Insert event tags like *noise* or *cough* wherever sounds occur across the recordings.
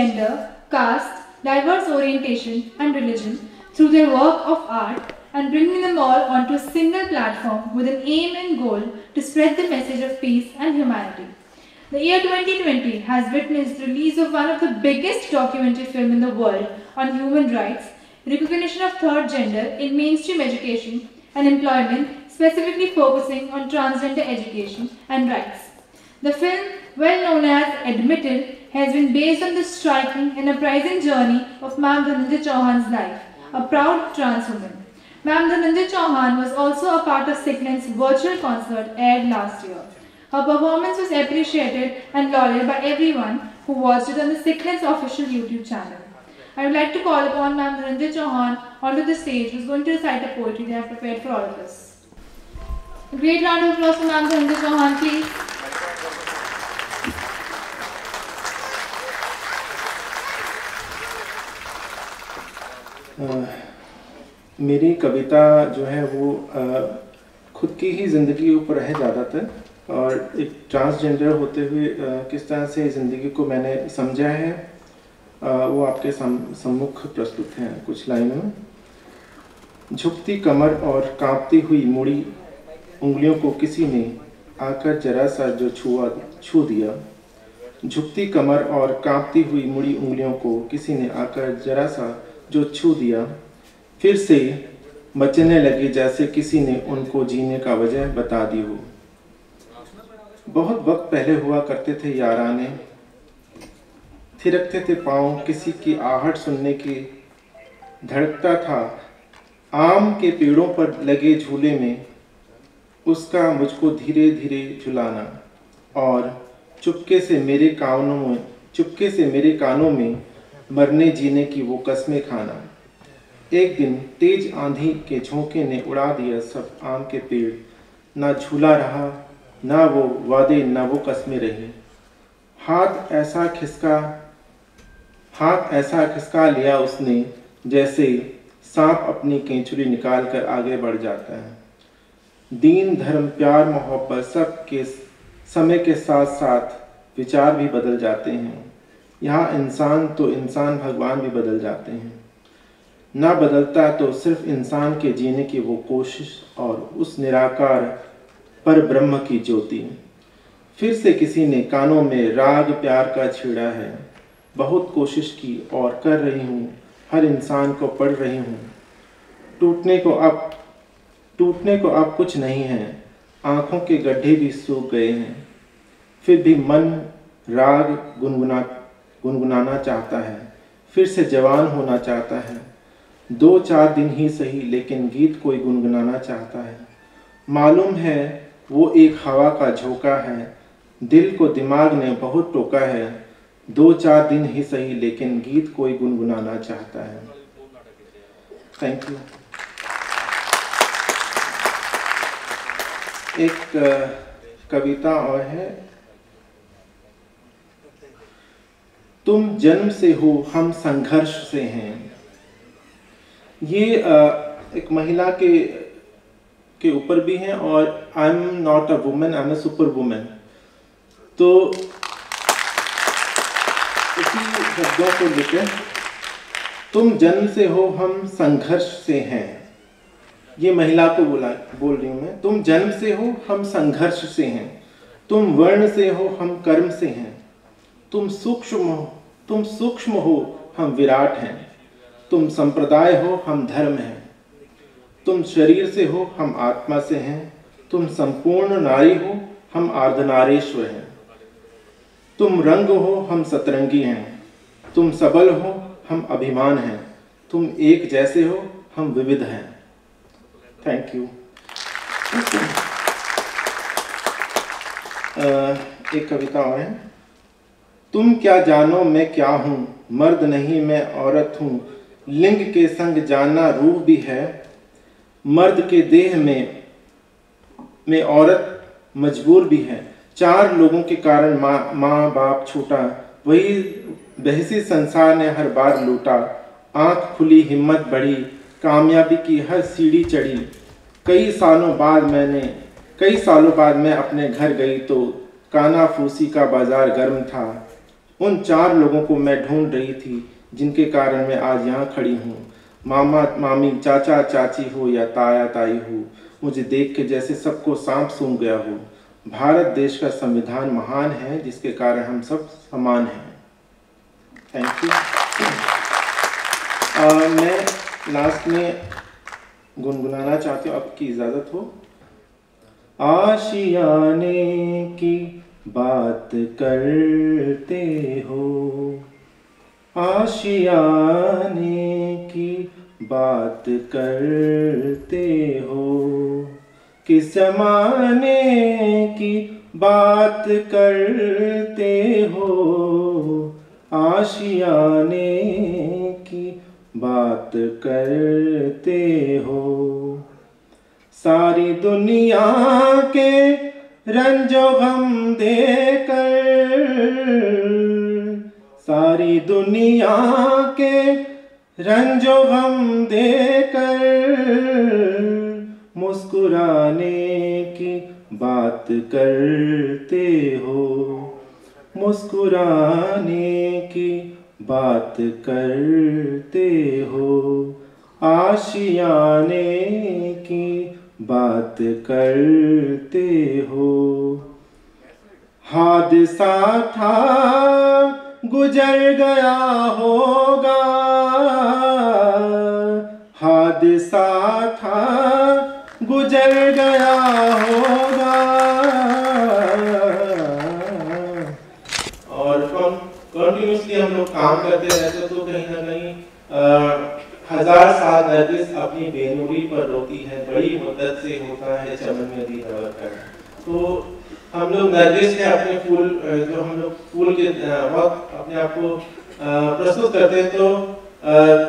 gender, caste, diverse orientation, and religion through their work of art and bringing them all onto a single platform with an aim and goal to spread the message of peace and humanity. The year 2020 has witnessed the release of one of the biggest documentary film in the world on human rights, recognition of third gender in mainstream education and employment, specifically focusing on transgender education and rights. The film, well known as Admitted, has been based on the striking and uprising journey of Ma'am Dhananjay Chauhan's life, a proud trans woman. Ma'am Dhananjay Chauhan was also a part of Sicklin's virtual concert aired last year. Her performance was appreciated and lauded by everyone who watched it on the Sicklin's official YouTube channel. I would like to call upon Ma'am Dhananjay Chauhan onto the stage who is going to recite a poetry they have prepared for all of us. A great round of applause for Ma'am Dhananjay Chauhan, please. अ, मेरी कविता जो है वो अ, खुद की ही ज़िंदगी ऊपर है ज़्यादातर और एक ट्रांसजेंडर होते हुए अ, किस तरह से ज़िंदगी को मैंने समझा है वो आपके सम, सम्मुख प्रस्तुत हैं कुछ लाइनों में। झुकती कमर और कांपती हुई मुड़ी उंगलियों को किसी ने आकर जरा सा जो छुआ छू दिया। झुकती कमर और कांपती हुई मुड़ी उंगलियों को किसी ने आकर जरा सा जो छू दिया, फिर से मचने लगे जैसे किसी ने उनको जीने का वजह बता दी हो। बहुत वक्त पहले हुआ करते थे याराने। थिरकते थे पाँव, किसी की आहट सुनने की धड़कता था। आम के पेड़ों पर लगे झूले में उसका मुझको धीरे धीरे झुलाना और चुपके से मेरे कानों में, चुपके से मेरे कानों में मरने जीने की वो कस्में खाना। एक दिन तेज आंधी के झोंके ने उड़ा दिया सब आम के पेड़। ना झूला रहा, ना वो वादे, ना वो कस्में रही। हाथ ऐसा खिसका, हाथ ऐसा खिसका लिया उसने, जैसे सांप अपनी केंचुरी निकाल कर आगे बढ़ जाता है। दीन, धर्म, प्यार, मोहब्बत, सब के, समय के साथ साथ विचार भी बदल जाते हैं। यहाँ इंसान तो इंसान भगवान भी बदल जाते हैं। ना बदलता तो सिर्फ़ इंसान के जीने की वो कोशिश और उस निराकार पर ब्रह्म की ज्योति। फिर से किसी ने कानों में राग प्यार का छेड़ा है। बहुत कोशिश की और कर रही हूँ, हर इंसान को पढ़ रही हूँ। टूटने को अब, टूटने को अब कुछ नहीं है, आँखों के गड्ढे भी सूख गए हैं। फिर भी मन, राग गुनगुना गुनगुनाना चाहता है, फिर से जवान होना चाहता है। दो चार दिन ही सही, लेकिन गीत कोई गुनगुनाना चाहता है। मालूम है, वो एक हवा का झोंका है। दिल को दिमाग ने बहुत टोका है। दो चार दिन ही सही, लेकिन गीत कोई गुनगुनाना चाहता है। थैंक यू एक कविता और है। तुम जन्म से हो, हम संघर्ष से हैं। ये एक महिला के के ऊपर भी हैं और I am not a woman I am a super woman तो इसी शब्दों को लेकर, तुम जन्म से हो, हम संघर्ष से हैं। ये महिला को बोला, बोल रही हूँ मैं। तुम जन्म से हो, हम संघर्ष से हैं। तुम वर्ण से हो, हम कर्म से हैं। तुम सूक्ष्म हो, तुम सूक्ष्म हो, हम विराट हैं। तुम संप्रदाय हो, हम धर्म हैं। तुम शरीर से हो, हम आत्मा से हैं। तुम संपूर्ण नारी हो, हम आर्धनारेश्वर हैं। तुम रंग हो, हम सतरंगी हैं। तुम सबल हो, हम अभिमान हैं। तुम एक जैसे हो, हम विविध हैं। थैंक यू एक कविता और है। तुम क्या जानो मैं क्या हूँ? मर्द नहीं, मैं औरत हूँ। लिंग के संग जानना रूह भी है। मर्द के देह में में औरत मजबूर भी है। चार लोगों के कारण माँ माँ बाप छूटा। वही बहसी संसार ने हर बार लूटा। आँख खुली, हिम्मत बढ़ी। कामयाबी की हर सीढ़ी चढ़ी। कई सालों बाद मैंने, कई सालों बाद मैं अपने घर गई तो काना फूसी का बाज़ार गर्म था। उन चार लोगों को मैं ढूंढ रही थी, जिनके कारण मैं आज यहाँ खड़ी हूँ। मामा, मामी, चाचा, चाची हो या ताया, ताई हो, मुझे देख के जैसे सबको सांप सूंघ गया हो। भारत देश का संविधान महान है, जिसके कारण हम सब समान हैं। थैंक यू *clears throat* मैं लास्ट में गुनगुनाना चाहती हूँ आपकी इजाज़त हो। आशियाने की बात करते हो। आशियाने की बात करते हो। किस जमाने की बात करते हो? आशियाने की बात करते हो। सारी दुनिया के रंजो गम देकर सारी दुनिया के रंजो गम देकर मुस्कुराने की बात करते हो। मुस्कुराने की बात करते हो। आशियाने की बात करते हो। हादसा था, गुजर गया होगा। हादसा था, गुजर गया होगा। और कंटिन्यूसली हम लोग काम करते रहते तो कहीं ना कहीं हज़ार साल नरगिस अपनी बेनूरी पर रोती है, बड़ी मुद्दत से होता है चमन में दी कर तो हम लोग नरगिस के अपने फूल जो हम लोग फूल के वक्त अपने आप को प्रस्तुत करते हैं तो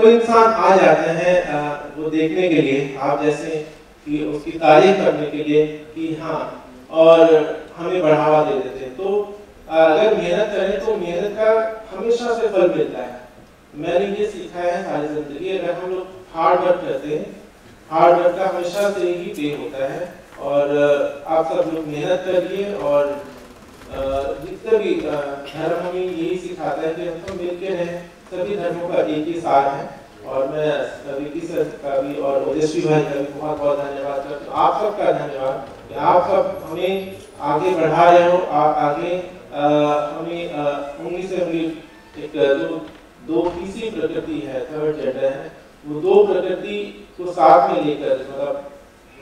कोई इंसान आ जाते हैं वो देखने के लिए, आप जैसे कि उसकी तारीफ़ करने के लिए कि हाँ और हमें बढ़ावा दे देते हैं। तो अगर मेहनत करें तो मेहनत का हमेशा से फल मिलता है। मैंने ये सीखा है सारी ज़िंदगी अगर हम लोग हार्ड वर्क करते हैं हार्ड वर्क का हमेशा से ही पे होता है और आप सब लोग मेहनत करिए और जितने भी धर्म हमें यही सिखाता है कि हम सब मिलकर रहें सभी धर्मों का एक ही सार है और मैं विकी सर का भी और ओजस्वी भाई का भी बहुत बहुत धन्यवाद करता हूँ। आप सबका धन्यवाद कि आप सब हमें आगे बढ़ा रहे हो आ, आगे आ, हमें उंगली से उंगली एक जो दो तीसरी प्रकृति है थर्ड जेंडर है। वो दो प्रकृति को साथ में लेकर मतलब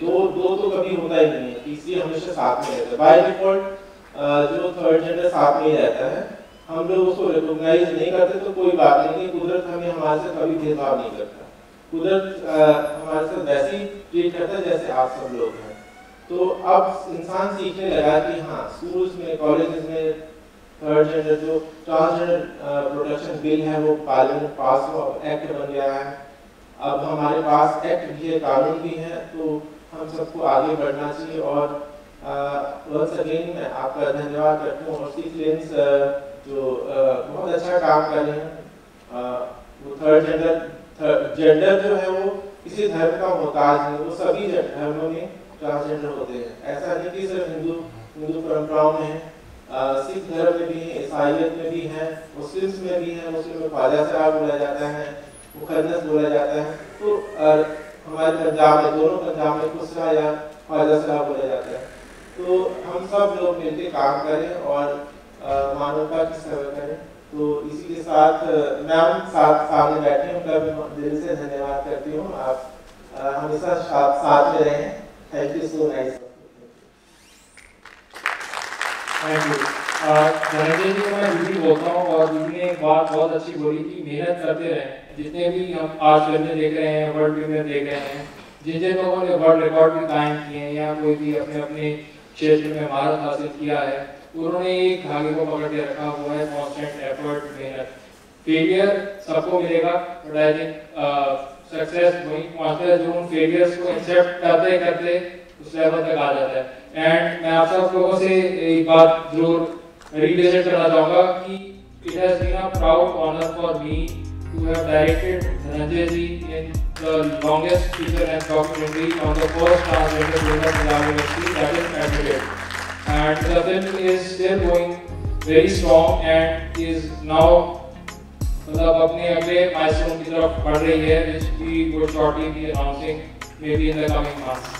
दो दो तो कभी होता ही नहीं है, तीसरी हमेशा साथ में रहता है। बाय डिफ़ॉल्ट जो थर्ड जेंडर साथ में ही रहता है, हम लोग उसको रिकॉग्नाइज नहीं करते तो कोई बात नहीं कि कुदरत हमें हमारे से कभी भेदभाव नहीं करता। कुदरत हमारे साथ वैसे ही ट्रीट करता है जैसे आप सब लोग हैं। तो अब इंसान सीखने लगा कि हाँ स्कूल्स में कॉलेजेस में थर्ड जो ट्रांसजेंडर प्रोटेक्शन बिल है, वो पार्लियामेंट पास हुआ एक्ट बन गया है। अब हमारे पास एक्ट भी है, कानून भी है तो हम सबको आगे बढ़ना चाहिए और वंस अगेन मैं आपका धन्यवाद करता हूँ। और सीक्वेंस जो बहुत अच्छा काम कर रहे हैं वो थर्ड जेंडर जेंडर जो है वो किसी धर्म का मोहताज है वो सभी धर्मों में ट्रांसजेंडर होते हैं। ऐसा नहीं कि सिर्फ़ हिंदू हिंदू परंपराओं में है। सिख धर्म में भी है में भी है, मुस्लिम्स में भी है, मुस्लिम में ख्वाजा सराब बोला जाता है मुखन्नस बोला जाता है तो हमारे पंजाब में, दोनों पंजाब में खुसरा या ख्वाजा सराब बोला जाता है। तो हम सब लोग मिलकर काम करें और मानवता की सेवा करें। तो इसी के साथ मैम साथ, सामने बैठे उनका भी दिल से धन्यवाद करती हूँ। आप हमेशा साथ में रहें। Thank you so nice thank you Dhananjay ji, मैं दीदी बोलता हूँ और दीदी एक बात बहुत अच्छी बोली कि मेहनत करते रहें। जितने भी हम आज करने देख रहे हैं वर्ल्ड प्रीमियर देख रहे हैं, जिन जिन लोगों ने वर्ल्ड रिकॉर्ड भी कायम किए हैं या कोई भी अपने अपने क्षेत्र में महारत हासिल किया है, उन्होंने एक धागे को पकड़ के रखा हुआ है कॉन्स्टेंट एफर्ट मेहनत। फेलियर सबको मिलेगा बट आई थिंक सक्सेस वही पहुँचता जो उन फेलियर्स को एक्सेप्ट करते करते उस लेवल तक आ जाता है एंड मैं आप सब लोगों से एक बात ज़रूर रिप्रेजेंट करना चाहूँगा कि it has been a proud honour for me to directed Dhananjay ji in the longest feature length documentary on the first transgender women in our university, that is Admitted. And the film is still going very strong and is now मतलब अपने अगले milestone की तरफ़ बढ़ रही है which we would shortly be announcing maybe in the coming months.